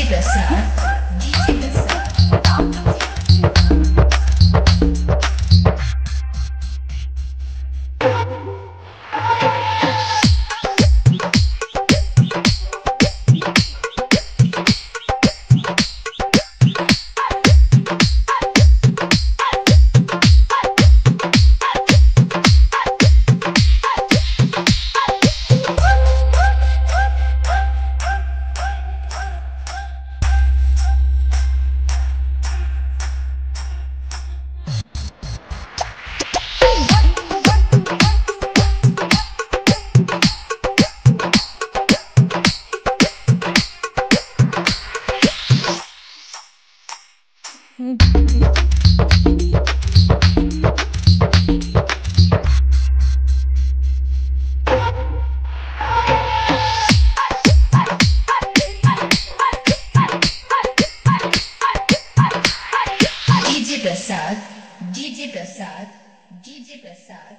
Skipper, sir. DJ Prasad DJ Prasad DJ Prasad